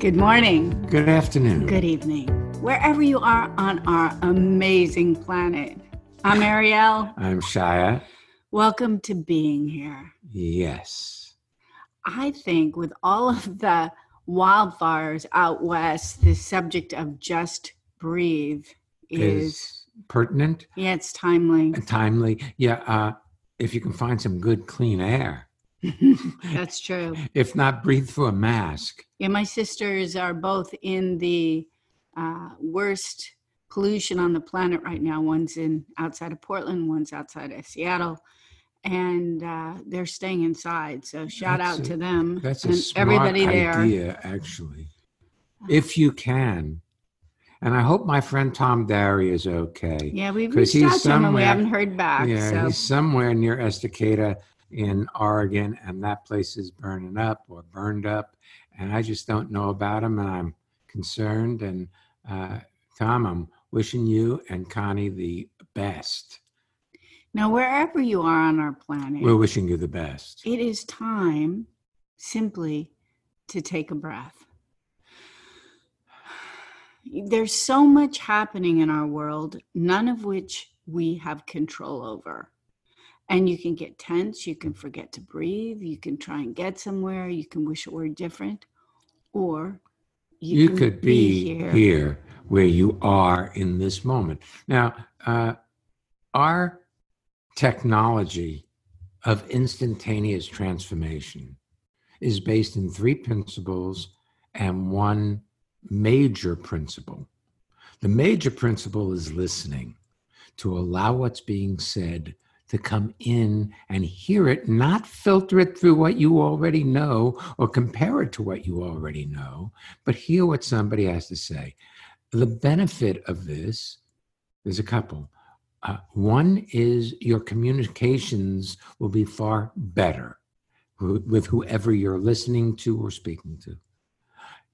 Good morning. Good afternoon. Good evening. Wherever you are on our amazing planet. I'm Ariel. I'm Shya. Welcome to being here. Yes. I think with all of the wildfires out west, the subject of just breathe is, Is pertinent yeah, it's timely. timely. Yeah. Uh, if you can find some good clean air. That's true. If not, breathe through a mask. Yeah, my sisters are both in the uh, worst pollution on the planet right now. One's in outside of Portland, one's outside of Seattle, and uh, they're staying inside. So shout That's out a- to them That's a smart everybody there. idea, actually. If you can. And I hope my friend Tom Darry is okay. Yeah, we've reached out to them and we haven't heard back. Yeah, so he's somewhere near Estacada in Oregon, and that place is burning up or burned up. And I just don't know about them, and I'm concerned. And uh, Tom, I'm wishing you and Connie the best. now wherever you are on our planet, We're wishing you the best. it is time simply to take a breath. There's so much happening in our world, none of which we have control over. And you can get tense, you can forget to breathe, you can try and get somewhere, you can wish it were different, or you, You, can could be, here. where you are in this moment. Now, uh, our technology of instantaneous transformation is based in three principles and one major principle. The major principle is listening, to allow what's being said to come in and hear it, not filter it through what you already know or compare it to what you already know, but hear what somebody has to say. The benefit of this, there's a couple. Uh, one is your communications will be far better with whoever you're listening to or speaking to.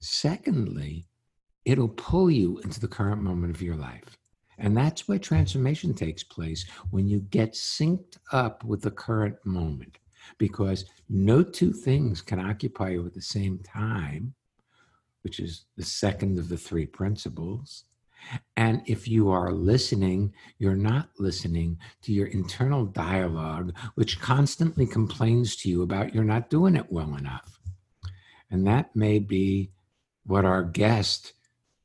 Secondly, it'll pull you into the current moment of your life. And that's where transformation takes place when you get synced up with the current moment, because no two things can occupy you at the same time, which is the second of the three principles. And if you are listening, you're not listening to your internal dialogue, which constantly complains to you about you're not doing it well enough. And that may be what our guest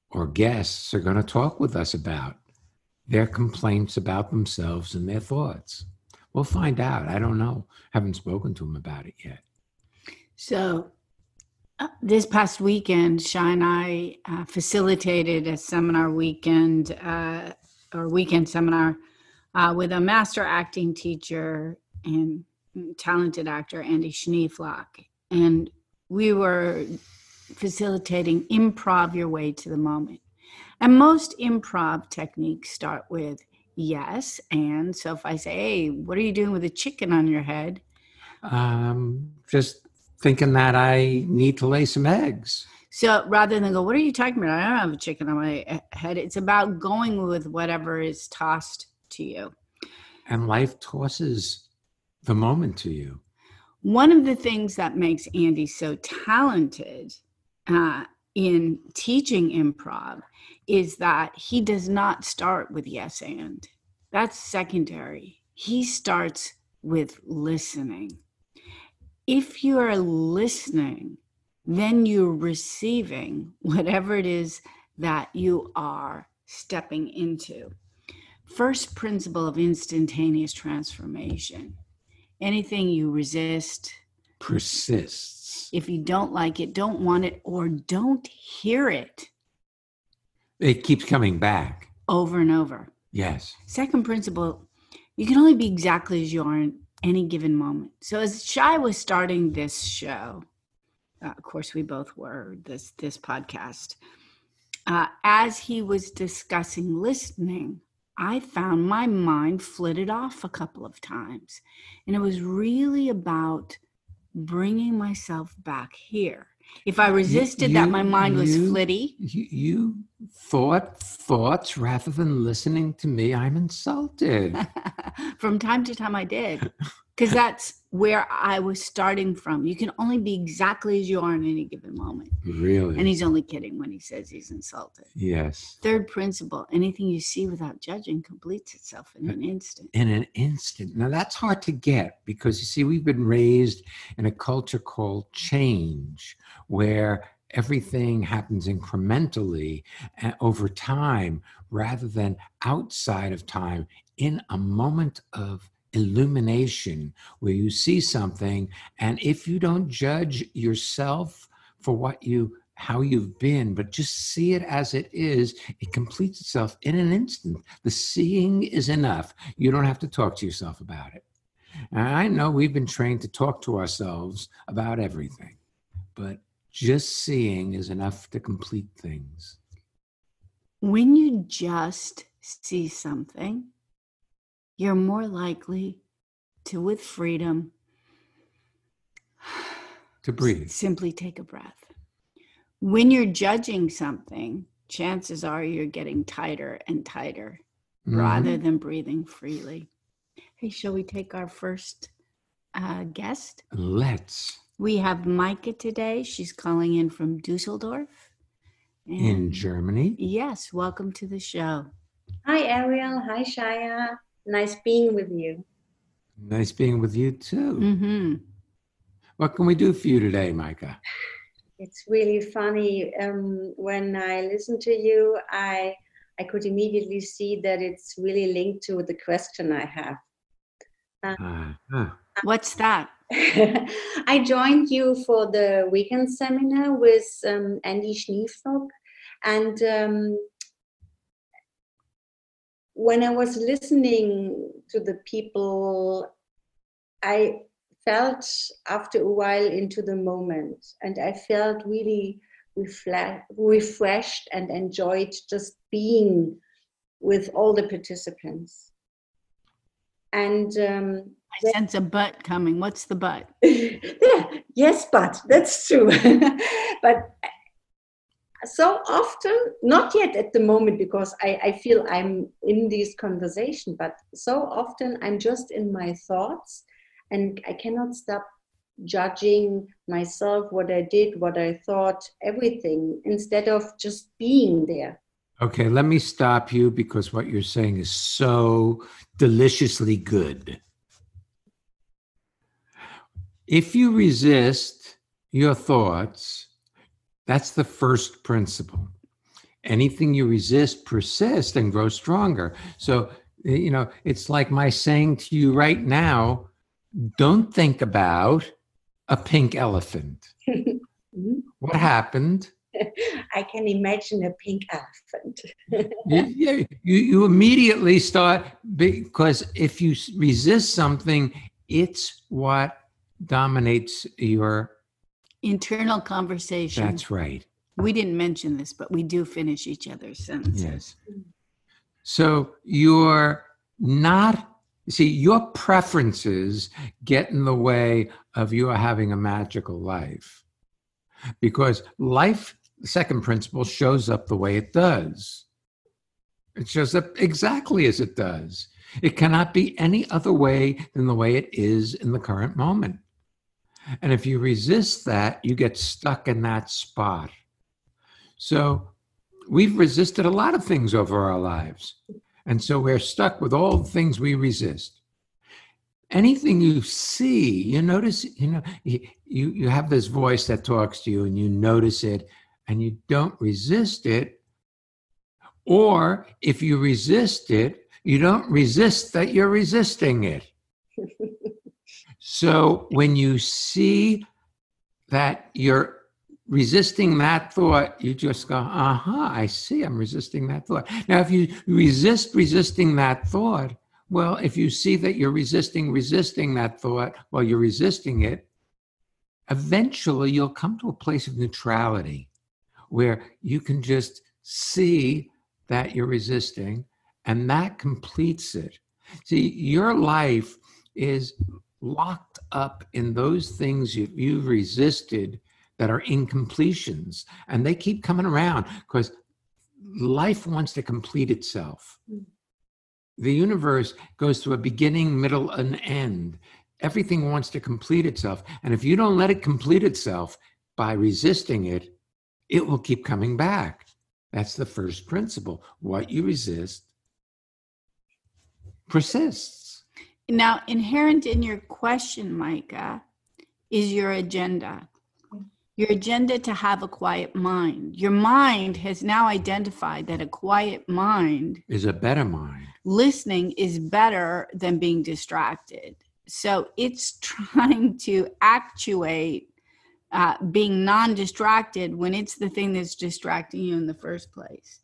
or guests are going to talk with us about their complaints about themselves and their thoughts. We'll find out. I don't know. Haven't spoken to them about it yet. So, uh, this past weekend, Shya and I uh, facilitated a seminar weekend uh, or weekend seminar uh, with a master acting teacher and talented actor, Andy Schneeflock. And we were facilitating improv your way to the moment. And most improv techniques start with yes and. So if I say, hey, what are you doing with a chicken on your head? Um, just thinking that I need to lay some eggs. So rather than go, what are you talking about? I don't have a chicken on my eh, head. It's about going with whatever is tossed to you. And life tosses the moment to you. One of the things that makes Andy so talented uh, in teaching improv is that he does not start with yes and. That's secondary. He starts with listening. If you are listening, then you're receiving whatever it is that you are stepping into. First principle of instantaneous transformation anything you resist, Persists. if you don't like it, don't want it, or don't hear it It keeps coming back. over and over. Yes. Second principle, you can only be exactly as you are in any given moment. So as Shya was starting this show, uh, of course we both were this this podcast. Uh, as he was discussing listening, I found my mind flitted off a couple of times, and it was really about bringing myself back here. If I resisted that, my mind was you- flitty. You, you thought thoughts rather than listening to me. I'm insulted. From time to time, I did. because that's where I was starting from. You can only be exactly as you are in any given moment. Really? And he's only kidding when he says he's insulted. yes. Third principle anything you see without judging completes itself in an instant. In an instant. Now, that's hard to get because you see, we've been raised in a culture called change, where everything happens incrementally eh, over time rather than outside of time in a moment of illumination where you see something. And if you don't judge yourself for what you how you've been but just see it as it is it completes itself in an instant. The seeing is enough. You don't have to talk to yourself about it. And i know we've been trained to talk to ourselves about everything but just seeing is enough to complete things. When you just see something, you're more likely to, with freedom, to breathe simply take a breath. When you're judging something, chances are you're getting tighter and tighter rather Mhm. than breathing freely. Hey, shall we take our first uh, guest? let's We have Micah today. She's calling in from Dusseldorf. in germany yes, welcome to the show. Hi, Ariel. Hi, Shya. Nice being with you. nice being with you too hmm what can we do for you today micah It's really funny. Um, when I listen to you, I I could immediately see that it's really linked to the question I have. Ah, ah. What's that? I joined you for the weekend seminar with um, Andy Schneeflock, and um, when I was listening to the people, I felt after a while into the moment, and I felt really refreshed and enjoyed just being with all the participants. And um, I sense a butt coming. What's the butt? yeah, yes, but that's true. but so often, not yet at the moment, because I, I feel I'm in this conversation, but so often I'm just in my thoughts and I cannot stop judging myself, what I did, what I thought, everything, instead of just being there. Okay, let me stop you because what you're saying is so deliciously good. If you resist your thoughts, that's the first principle. Anything you resist persists and grows stronger. So, you know, it's like my saying to you right now don't think about a pink elephant. Mhm. What happened? I can imagine a pink elephant. you, you you immediately start because if you resist something, it's what dominates your. Internal conversation. That's right. We didn't mention this, but we do finish each other's sentences. Yes. So you're not. See, your preferences get in the way of you having a magical life, because life. The second principle shows up the way it does. It shows up exactly as it does. It cannot be any other way than the way it is in the current moment. And if you resist that, you get stuck in that spot. So we've resisted a lot of things over our lives. And so we're stuck with all the things we resist. Anything you see, you notice, you know, you, you have this voice that talks to you and you notice it and you don't resist it. Or if you resist it, you don't resist that you're resisting it. So when you see that you're resisting that thought, you just go, uh huh, I see, I'm resisting that thought. Now, if you resist resisting that thought, well, if you see that you're resisting resisting that thought while you're resisting it, eventually you'll come to a place of neutrality where you can just see that you're resisting and that completes it. See, your life is locked up in those things you, you've resisted that are incompletions and they keep coming around because life wants to complete itself Mm. the universe goes through a beginning middle and end everything wants to complete itself. And if you don't let it complete itself by resisting it, it will keep coming back. That's the first principle. What you resist persists. Now, inherent in your question, Micah, is your agenda. Your agenda to have a quiet mind. Your mind has now identified that a quiet mind Is a better mind. listening is better than being distracted. So it's trying to actuate uh, being non distracted when it's the thing that's distracting you in the first place.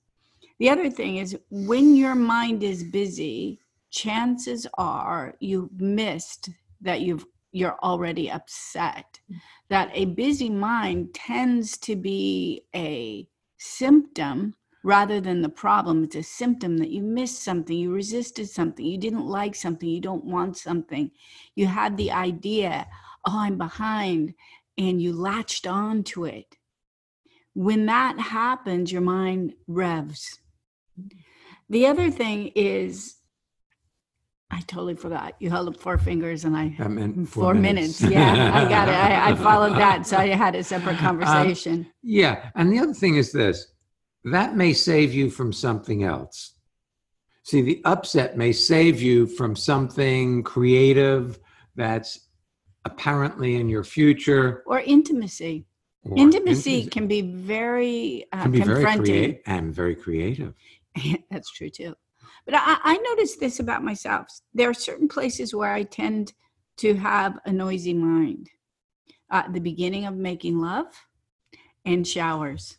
The other thing is when your mind is busy, chances are you've missed that you've you're already upset that a busy mind tends to be a symptom rather than the problem. It's a symptom that you missed something, you resisted something, you didn't like something, you don't want something. You had the idea, oh, I'm behind, and you latched on to it. When that happens, your mind revs. The other thing is, I totally forgot. You held up four fingers and I That meant four, minutes. Yeah, I got it. I, I followed that. So I had a separate conversation. Yeah. And the other thing is this that may save you from something else. See, the upset may save you from something creative that's apparently in your future. or intimacy. or Intimacy intimacy- can be very uh, can be very confronting. creative and very creative. That's true too. But I, I noticed this about myself. There are certain places where I tend to have a noisy mind. Uh, the beginning of making love and showers.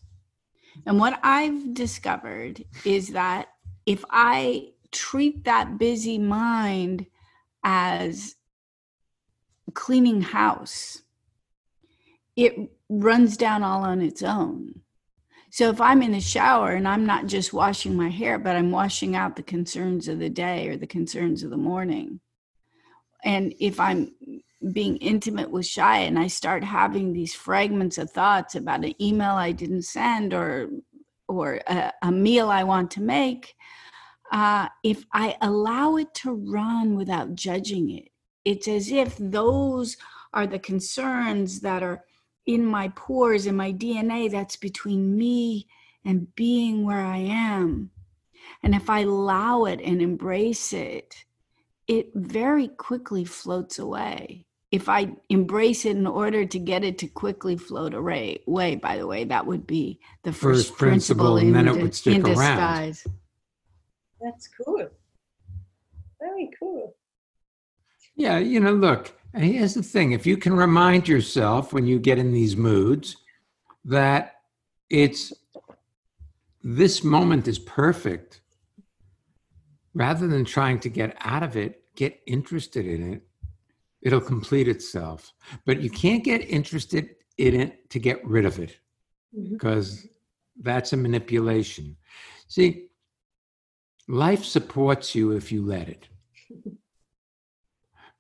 And what I've discovered is that if I treat that busy mind as cleaning house, it runs down all on its own. So if I'm in the shower and I'm not just washing my hair, but I'm washing out the concerns of the day or the concerns of the morning, and if I'm being intimate with Shya and I start having these fragments of thoughts about an email I didn't send or or a, a meal I want to make, uh, if I allow it to run without judging it, it's as if those are the concerns that are in my pores, in my DNA, that's between me and being where I am. And if I allow it and embrace it, it very quickly floats away. If I embrace it in order to get it to quickly float away, away by the way, that would be the first, First principle, and in, then it would stick in around. disguise. That's cool. Very cool. Yeah, you know, look, and here's the thing if you can remind yourself when you get in these moods that it's this moment is perfect, rather than trying to get out of it, get interested in it. It'll complete itself. But you can't get interested in it to get rid of it mm-hmm. because that's a manipulation. See, life supports you if you let it.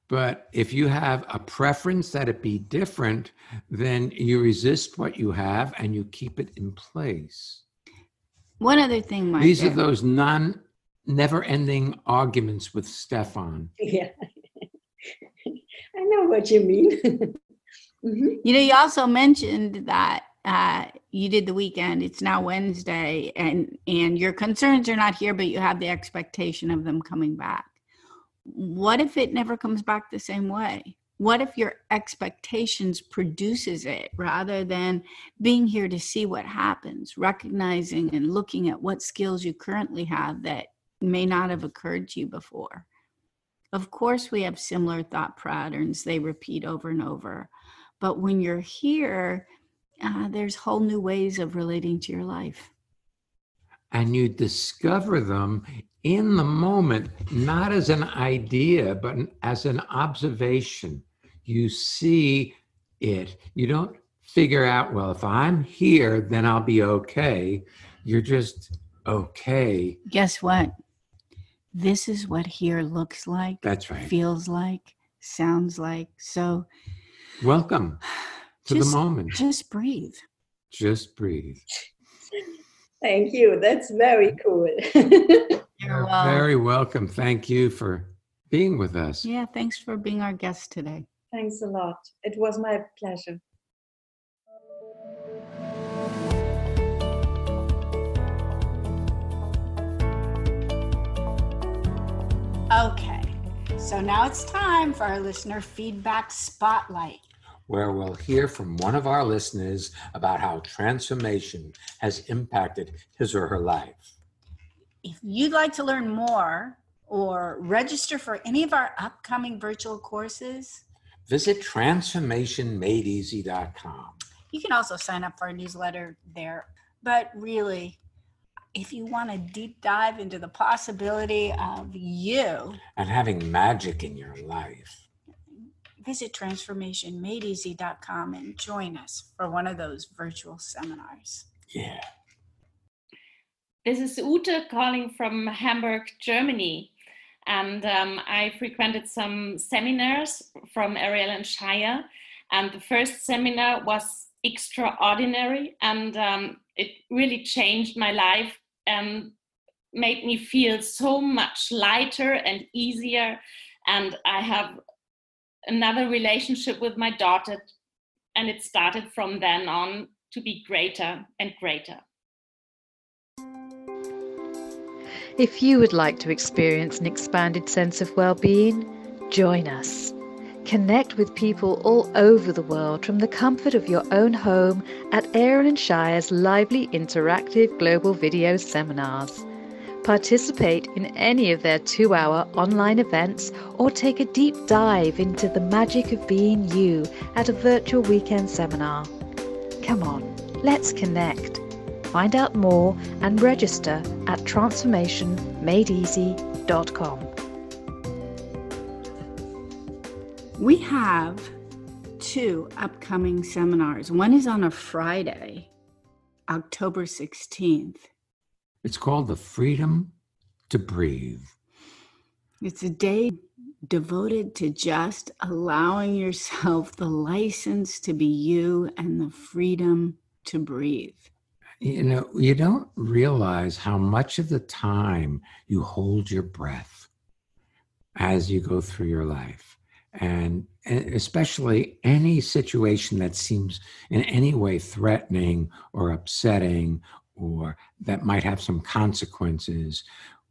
But if you have a preference that it be different, then you resist what you have and you keep it in place. One other thing, Mike. These are those non never ending arguments with Stefan. Yeah. I know what you mean. Mhm. You know, you also mentioned that uh, you did the weekend. It's now Wednesday, and and your concerns are not here, but you have the expectation of them coming back. What if it never comes back the same way? What if your expectations produces it rather than being here to see what happens, recognizing and looking at what skills you currently have that may not have occurred to you before? Of course, we have similar thought patterns, they repeat over and over. But when you're here, uh, there's whole new ways of relating to your life. And you discover them in the moment, not as an idea, but as an observation. You see it. You don't figure out, well, if I'm here, then I'll be okay. You're just okay. Guess what? This is what here looks like, That's right. feels like, sounds like. So Welcome to just, the moment. just breathe. Just breathe. Thank you. That's very cool. You're You're wel- very welcome. Thank you for being with us. Yeah, thanks for being our guest today. Thanks a lot. It was my pleasure. Okay, so now it's time for our listener feedback spotlight. Where we'll hear from one of our listeners about how transformation has impacted his or her life. If you'd like to learn more or register for any of our upcoming virtual courses, visit transformationmadeeasy.com. You can also sign up for our newsletter there. But really, if you want a deep dive into the possibility of you and having magic in your life, visit transformationmadeeasy.com and join us for one of those virtual seminars. Yeah. This is Ute calling from Hamburg, Germany. And um, I frequented some seminars from Ariel and Shya. And the first seminar was extraordinary and um, it really changed my life and made me feel so much lighter and easier. And I have another relationship with my daughter, and it started from then on to be greater and greater. If you would like to experience an expanded sense of well being, join us. Connect with people all over the world from the comfort of your own home at Ariel and Shya's lively interactive global video seminars. Participate in any of their two hour online events or take a deep dive into the magic of being you at a virtual weekend seminar. Come on, let's connect. Find out more and register at transformationmadeeasy.com. We have two upcoming seminars. One is on a Friday, October 16th. It's called The Freedom to Breathe. It's a day devoted to just allowing yourself the license to be you and the freedom to breathe. You know, you don't realize how much of the time you hold your breath as you go through your life. And, especially any situation that seems in any way threatening or upsetting or that might have some consequences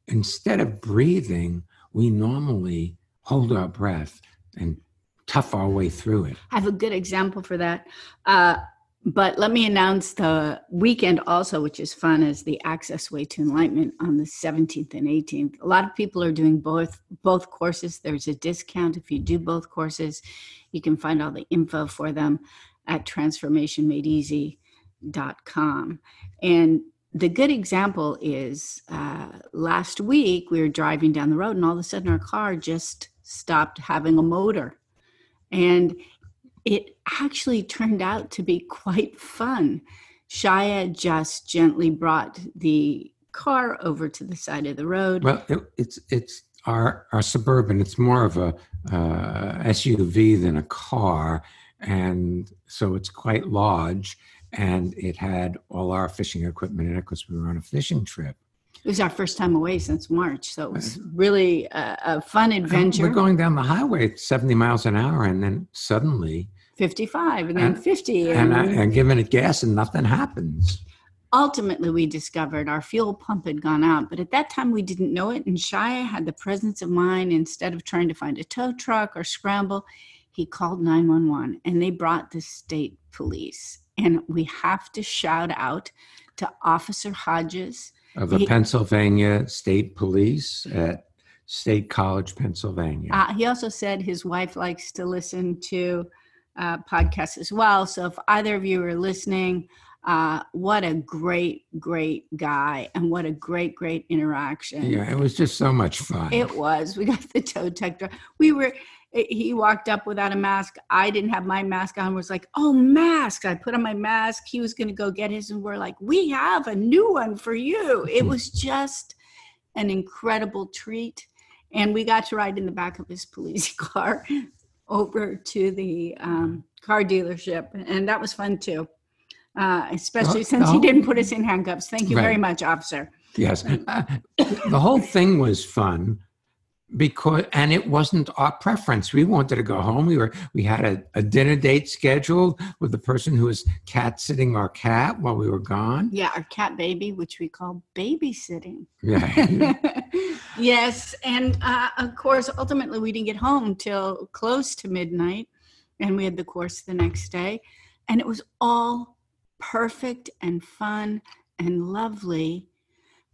instead of breathing we normally hold our breath and tough our way through it. I have a good example for that. Uh, but let me announce the weekend also, which is fun, is the Access Way to Enlightenment on the 17th and 18th. A lot of people are doing both both courses. There's a discount if you do both courses. You can find all the info for them at transformationmadeeasy.com. And the good example is uh, last week we were driving down the road and all of a sudden our car just stopped having a motor. And it actually turned out to be quite fun. Shya just gently brought the car over to the side of the road. Well, it, it's it's our our suburban. It's more of a uh, SUV than a car, and so it's quite large. And it had all our fishing equipment in it because we were on a fishing trip. It was our first time away since March, so it was really a, a fun adventure. We're going down the highway at 70 miles an hour, and then suddenly 55 and then and, 50 and, I, and giving it gas and nothing happens. Ultimately we discovered our fuel pump had gone out but at that time we didn't know it. And Shya had the presence of mind. Instead of trying to find a tow truck or scramble he called 911 and they brought the state police. And we have to shout out to officer hodges. Of the he, pennsylvania state police at state college pennsylvania. Uh, he also said his wife likes to listen to uh, podcast as well. So if either of you are listening, uh, what a great, great guy, and what a great, great interaction. Yeah, it was just so much fun. It was. We got the tow tech. We were. He walked up without a mask. I didn't have my mask on. Was like, oh, mask. I put on my mask. He was going to go get his, and we're like, we have a new one for you. It was just an incredible treat, and we got to ride in the back of his police car over to the um, car dealership, and that was fun too. Uh, especially since he didn't put us in handcuffs. Thank you right. very much, officer. Yes, uh, the whole thing was fun, because and it wasn't our preference we wanted to go home we were we had a, a dinner date scheduled with the person who was cat sitting our cat while we were gone Yeah, our cat baby, which we call babysitting. yeah yes, and uh, of course, ultimately, we didn't get home till close to midnight, and we had the course the next day, and it was all perfect and fun and lovely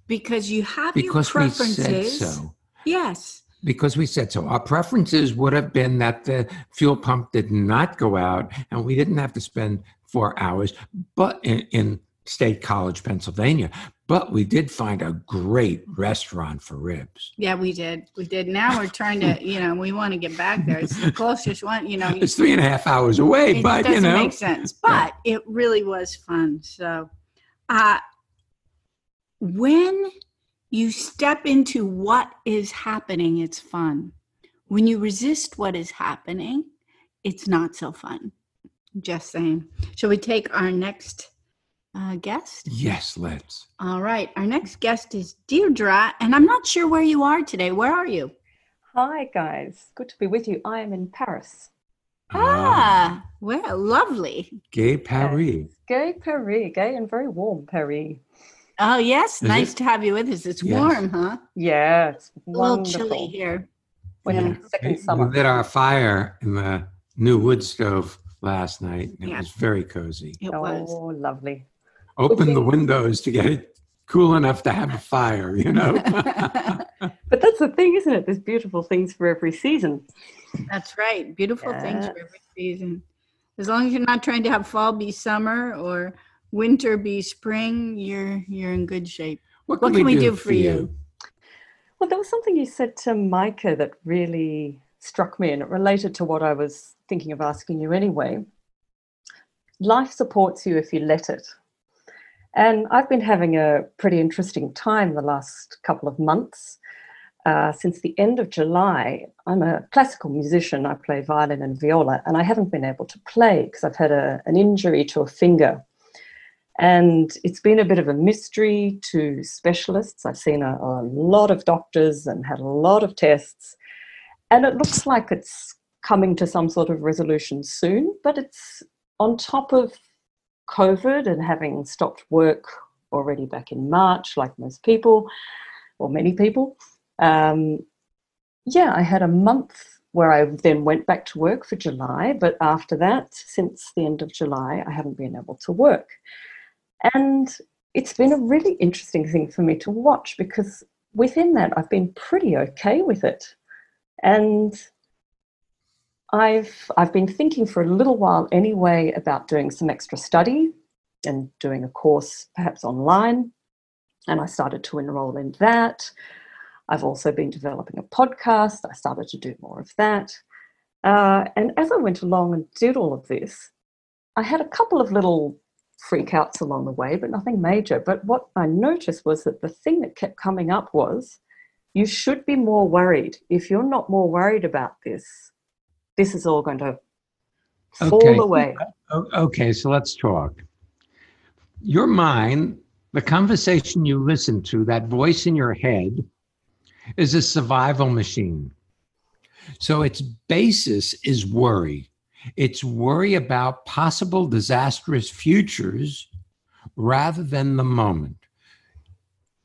because you have because your we preferences. said so. Yes, because we said so. Our preferences would have been that the fuel pump did not go out and we didn't have to spend four hours but in, in state college pennsylvania but we did find a great restaurant for ribs yeah, we did, we did. Now we're trying to, you know, we want to get back there. It's the closest one, you know. it's three and a half hours away it but you know make sense but it really was fun so uh when you step into what is happening it's fun when you resist what is happening it's not so fun just saying shall we take our next uh, guest yes let's all right our next guest is deirdre and i'm not sure where you are today where are you Hi, guys. Good to be with you. I am in Paris. ah well lovely gay paris Gay Paris, gay and very warm Paris. Oh yes, Is nice it? to have you with us. It's Yes. warm, huh? Yeah, it's A little chilly here. We're Yeah. in second We summer. lit our fire in the new wood stove last night. It Yeah. was very cozy. It was. oh, was. lovely. Open the windows to get it cool enough to have a fire, you know? But that's the thing, isn't it? There's beautiful things for every season. That's right. Beautiful things for every season. As long as you're not trying to have fall be summer or winter be spring, you're you're in good shape. What can we do for you? Well, there was something you said to Micah that really struck me, and it related to what I was thinking of asking you anyway. Life supports you if you let it. And I've been having a pretty interesting time the last couple of months. Uh, since the end of July, I'm a classical musician. I play violin and viola, and I haven't been able to play because I've had a, an injury to a finger. And it's been a bit of a mystery to specialists. I've seen a, a lot of doctors and had a lot of tests. And it looks like it's coming to some sort of resolution soon, but it's on top of COVID and having stopped work already back in March, like most people, or many people. Um, yeah, I had a month where I then went back to work for July, but after that, since the end of July, I haven't been able to work. And it's been a really interesting thing for me to watch because within that, I've been pretty okay with it. And I've I've been thinking for a little while anyway about doing some extra study and doing a course perhaps online. And I started to enroll in that. I've also been developing a podcast. I started to do more of that. Uh, and as I went along and did all of this, I had a couple of little freakouts along the way, but nothing major. But what I noticed was that the thing that kept coming up was you should be more worried. If you're not more worried about this, this is all going to fall Okay. away. Okay, so let's talk. Your mind, the conversation you listen to, that voice in your head, is a survival machine. So its basis is worry. It's worry about possible disastrous futures rather than the moment.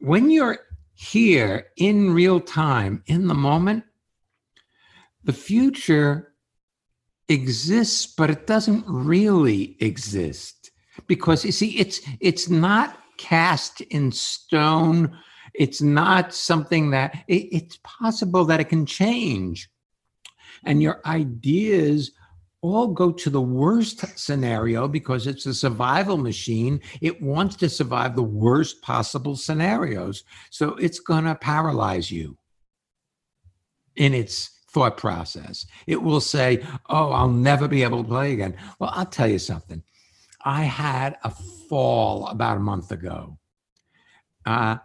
When you're here in real time, in the moment, the future exists, but it doesn't really exist because you see, it's it's not cast in stone. It's not something that it, it's possible that it can change, and your ideas all go to the worst scenario because it's a survival machine. It wants to survive the worst possible scenarios, so it's going to paralyze you in its thought process. It will say, Oh, I'll never be able to play again. Well, I'll tell you something. I had a fall about a month ago. Uh,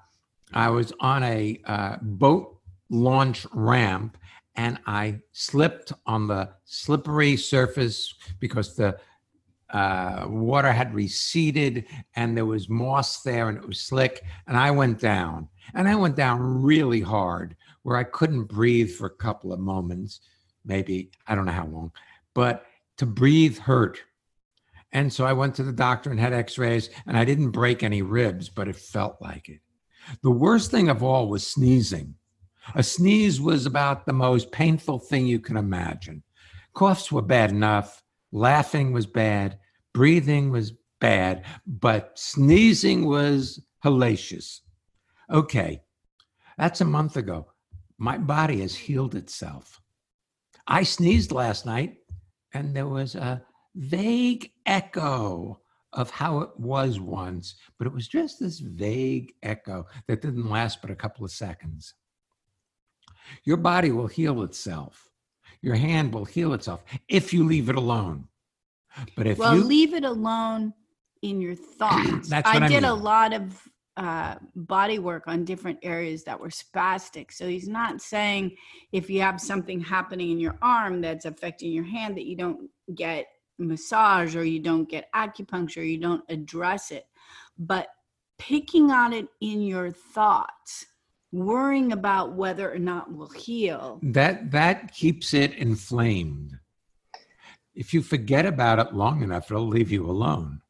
I was on a uh, boat launch ramp and I slipped on the slippery surface because the uh, water had receded and there was moss there and it was slick. And I went down and I went down really hard where I couldn't breathe for a couple of moments, maybe, I don't know how long, but to breathe hurt. And so I went to the doctor and had x rays, and I didn't break any ribs, but it felt like it. The worst thing of all was sneezing. A sneeze was about the most painful thing you can imagine. Coughs were bad enough, laughing was bad, breathing was bad, but sneezing was hellacious. Okay, that's a month ago. My body has healed itself. I sneezed last night, and there was a vague echo of how it was once, but it was just this vague echo that didn't last but a couple of seconds. Your body will heal itself. Your hand will heal itself if you leave it alone. But if well, you leave it alone in your thoughts. That's I I did a lot of uh, body work on different areas that were spastic. So he's not saying if you have something happening in your arm that's affecting your hand that you don't get massage or you don't get acupuncture, you don't address it. But picking on it in your thoughts, worrying about whether or not will heal. that that keeps it inflamed. If you forget about it long enough, it'll leave you alone.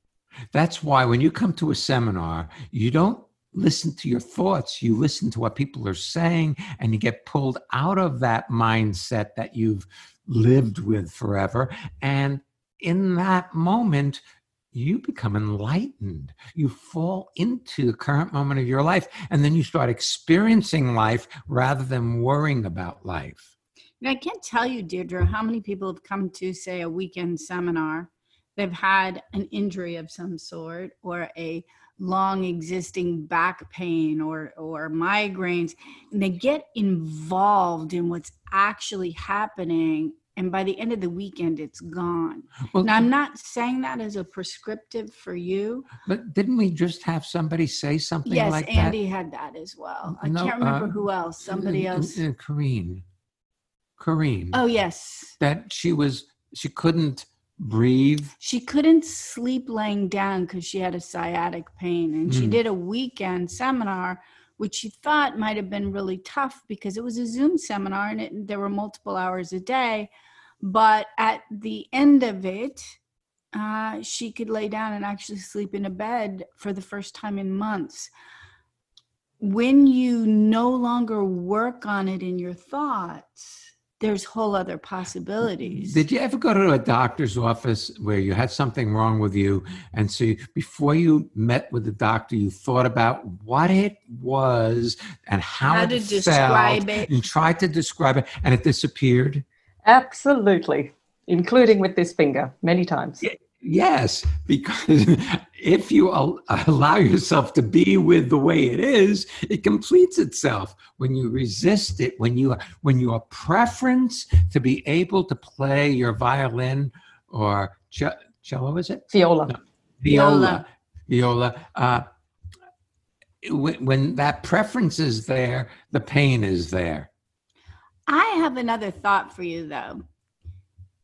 That's why when you come to a seminar, you don't listen to your thoughts, you listen to what people are saying, and you get pulled out of that mindset that you've lived with forever. And in that moment, you become enlightened. You fall into the current moment of your life, and then you start experiencing life rather than worrying about life. I can't tell you, Deirdre, how many people have come to, say, a weekend seminar. They've had an injury of some sort or a long existing back pain or, or migraines, and they get involved in what's actually happening. And by the end of the weekend, it's gone. Well, Now, I'm not saying that as a prescriptive for you. but didn't we just have somebody say something yes, like Andy had that as well. I No, can't remember uh, who else. Somebody Uh, else. uh, Corrine. Corrine. Oh, yes. That she was, she couldn't breathe. she couldn't sleep laying down because she had a sciatic pain and she Mm. did a weekend seminar which she thought might have been really tough because it was a zoom seminar and it, there were multiple hours a day but at the end of it uh, she could lay down and actually sleep in a bed for the first time in months when you no longer work on it in your thoughts there's whole other possibilities Did you ever go to a doctor's office where you had something wrong with you? And so you, before you met with the doctor, you thought about what it was and how, How it to felt describe it. and tried to describe it, and it disappeared? Absolutely, including with this finger many times. Yes, because if you al- allow yourself to be with the way it is, it completes itself. When you resist it, when you when your preference to be able to play your violin or ce- cello is it Viola. viola viola uh, when, when that preference is there, the pain is there. I have another thought for you, though.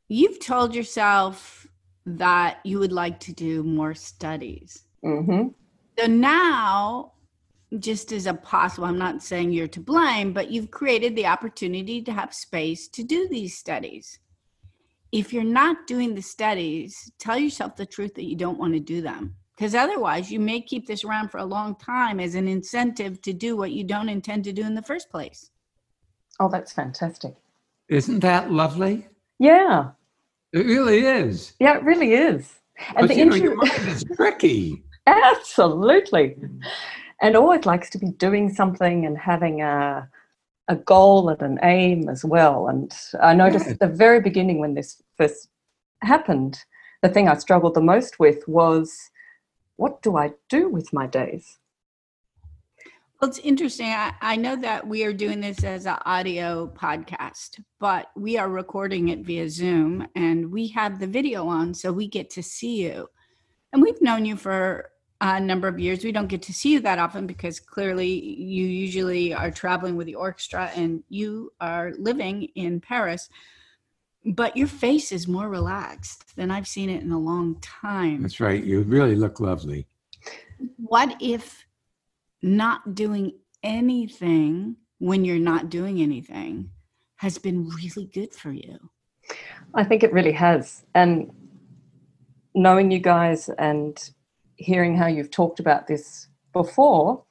You've told yourself that you would like to do more studies. hmm So now, just as a possible, I'm not saying you're to blame, but you've created the opportunity to have space to do these studies. If you're not doing the studies, tell yourself the truth that you don't want to do them. Because otherwise, you may keep this around for a long time as an incentive to do what you don't intend to do in the first place. Oh, that's fantastic. Isn't that lovely? Yeah, It really is. yeah, it really is. And But the you know, inter- mind is tricky. Absolutely. And always likes to be doing something and having a, a goal and an aim as well. And I noticed Yeah. at the very beginning when this first happened, the thing I struggled the most with was what do I do with my days? Well, it's interesting. I, I know that we are doing this as an audio podcast, but we are recording it via Zoom and we have the video on so we get to see you. And we've known you for a number of years. We don't get to see you that often because clearly you usually are traveling with the orchestra and you are living in Paris. But your face is more relaxed than I've seen it in a long time That's right. You really look lovely. what if not doing anything when you're not doing anything has been really good for you. I think it really has. And knowing you guys and hearing how you've talked about this before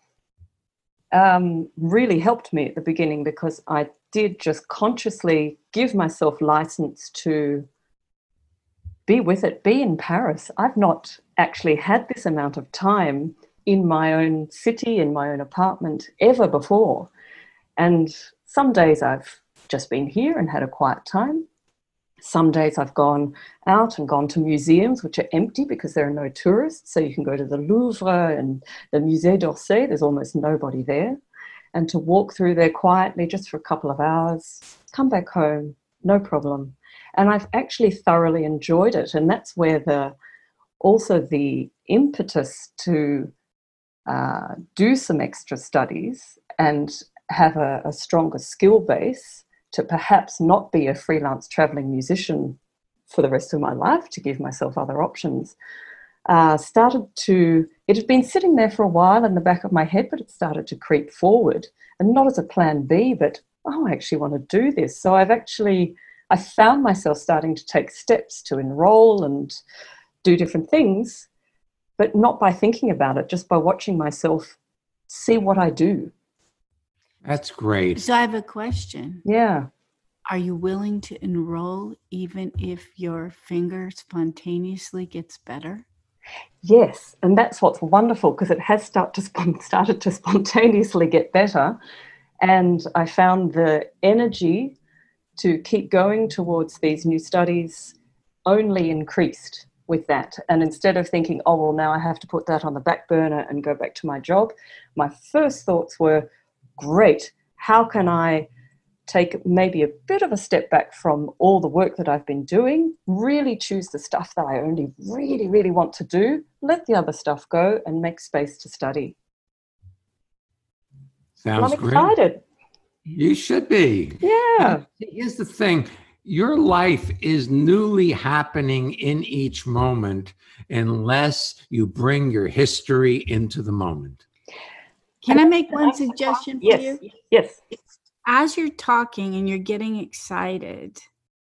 um, really helped me at the beginning because I did just consciously give myself license to be with it, be in Paris. I've not actually had this amount of time in my own city, in my own apartment, ever before. And some days I've just been here and had a quiet time. Some days I've gone out and gone to museums which are empty because there are no tourists. So you can go to the Louvre and the Musée d'Orsay, there's almost nobody there. And to walk through there quietly just for a couple of hours, come back home, no problem. And I've actually thoroughly enjoyed it. And that's where the also the impetus to uh, do some extra studies and have a, a stronger skill base to perhaps not be a freelance traveling musician for the rest of my life to give myself other options uh, started to it had been sitting there for a while in the back of my head but it started to creep forward and not as a plan b but oh i actually want to do this. So i've actually i found myself starting to take steps to enroll and do different things but not by thinking about it just by watching myself see what i do That's great. So I have a question. yeah Are you willing to enroll even if your finger spontaneously gets better? Yes, and that's what's wonderful because it has start to spon- started to spontaneously get better, and I found the energy to keep going towards these new studies only increased with that. And instead of thinking, oh well, now I have to put that on the back burner and go back to my job, my first thoughts were, great, how can I take maybe a bit of a step back from all the work that I've been doing, really choose the stuff that I only really, really want to do, let the other stuff go, and make space to study. Sounds I'm great. excited. You should be. Yeah. Here's the thing your life is newly happening in each moment unless you bring your history into the moment. Can I make one suggestion for Yes. you? Yes. As you're talking and you're getting excited,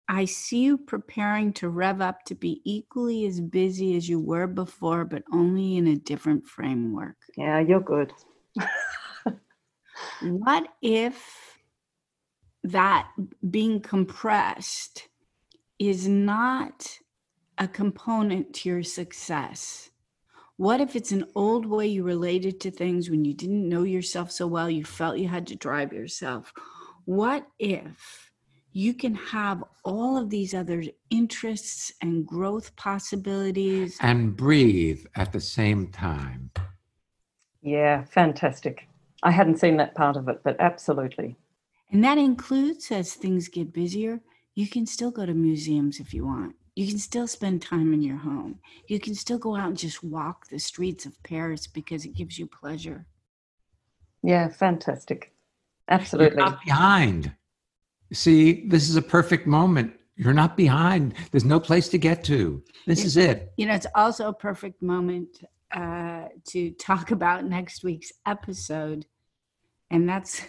I see you preparing to rev up to be equally as busy as you were before, but only in a different framework. Yeah, you're good. What if that being compressed is not a component to your success? What if it's an old way you related to things when you didn't know yourself so well, you felt you had to drive yourself? What if you can have all of these other interests and growth possibilities? And breathe at the same time. Yeah, fantastic. I hadn't seen that part of it, but absolutely. And that includes as things get busier, you can still go to museums if you want. You can still spend time in your home. You can still go out and just walk the streets of Paris because it gives you pleasure. Yeah, fantastic. You're Absolutely. not behind. See, this is a perfect moment. You're not behind. There's no place to get to. This is it. You know, it's also a perfect moment uh, to talk about next week's episode. And that's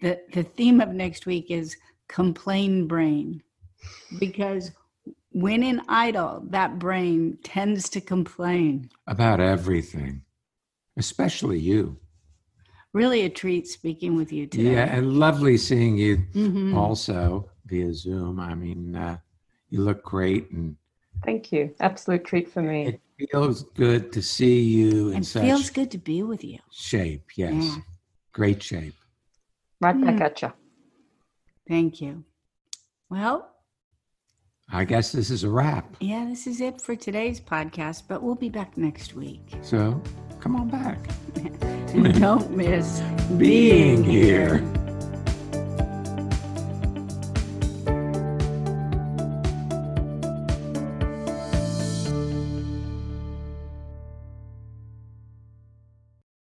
the, the theme of next week is complain brain. Because when in idle, that brain tends to complain. About everything, especially you. Really a treat speaking with you today. Yeah, and lovely seeing you Mhm. also via Zoom. I mean, uh, you look great and Thank you. Absolute treat for me. it feels good to see you in and such feels good to be with you. shape. Yes, Yeah. great shape. Right back Mm. at you. Thank you. Well, I guess this is a wrap. yeah, this is it for today's podcast, but we'll be back next week. So come on back. And don't miss Being here.